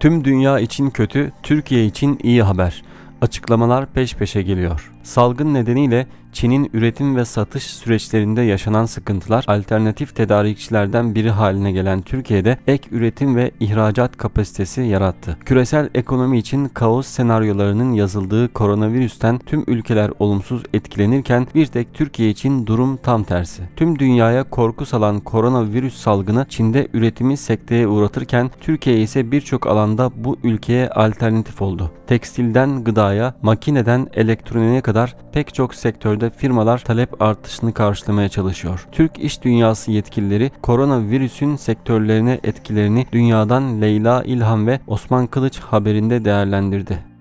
Tüm dünya için kötü, Türkiye için iyi haber. Açıklamalar peş peşe geliyor. Salgın nedeniyle Çin'in üretim ve satış süreçlerinde yaşanan sıkıntılar alternatif tedarikçilerden biri haline gelen Türkiye'de ek üretim ve ihracat kapasitesi yarattı. Küresel ekonomi için kaos senaryolarının yazıldığı koronavirüsten tüm ülkeler olumsuz etkilenirken bir tek Türkiye için durum tam tersi. Tüm dünyaya korku salan koronavirüs salgını Çin'de üretimi sekteye uğratırken Türkiye ise birçok alanda bu ülkeye alternatif oldu. Tekstilden gıdaya, makineden elektroniğe kadar pek çok sektörde ülkelerde firmalar talep artışını karşılamaya çalışıyor. Türk iş dünyası yetkilileri koronavirüsün sektörlerine etkilerini dünyadan Leyla İlhan ve Osman Kılıç haberinde değerlendirdi.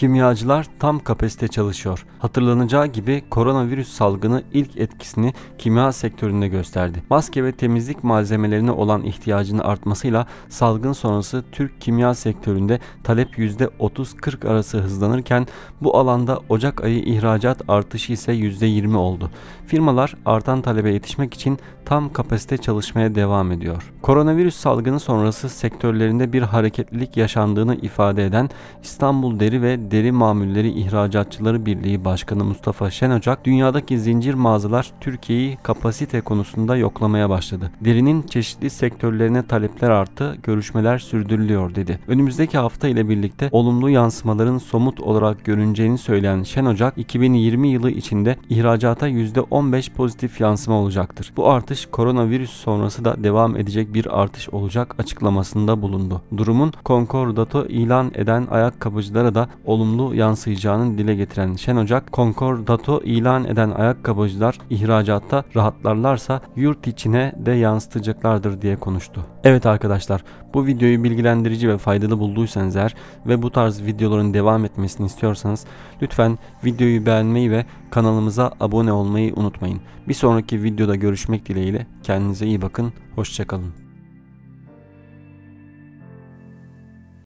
Kimyacılar tam kapasite çalışıyor. Hatırlanacağı gibi koronavirüs salgını ilk etkisini kimya sektöründe gösterdi. Maske ve temizlik malzemelerine olan ihtiyacının artmasıyla salgın sonrası Türk kimya sektöründe talep %30-40 arası hızlanırken bu alanda Ocak ayı ihracat artışı ise %20 oldu. Firmalar artan talebe yetişmek için tam kapasite çalışmaya devam ediyor. Koronavirüs salgını sonrası sektörlerinde bir hareketlilik yaşandığını ifade eden İstanbul Deri ve Deri Mamulleri İhracatçıları Birliği Başkanı Mustafa Şenocak, dünyadaki zincir mağazalar Türkiye'yi kapasite konusunda yoklamaya başladı. Derinin çeşitli sektörlerine talepler arttı, görüşmeler sürdürülüyor dedi. Önümüzdeki hafta ile birlikte olumlu yansımaların somut olarak görüneceğini söyleyen Şenocak, 2020 yılı içinde ihracata %15 pozitif yansıma olacaktır. Bu artış koronavirüs sonrası da devam edecek bir artış olacak açıklamasında bulundu. Durumun konkordato ilan eden ayakkabıcılara da olumlu yansıyacağını dile getiren Şen Ocak, konkordato ilan eden ayakkabıcılar ihracatta rahatlarlarsa yurt içine de yansıtacaklardır diye konuştu. Evet arkadaşlar bu videoyu bilgilendirici ve faydalı bulduysanız eğer ve bu tarz videoların devam etmesini istiyorsanız lütfen videoyu beğenmeyi ve kanalımıza abone olmayı unutmayın. Bir sonraki videoda görüşmek dileğiyle kendinize iyi bakın, hoşçakalın.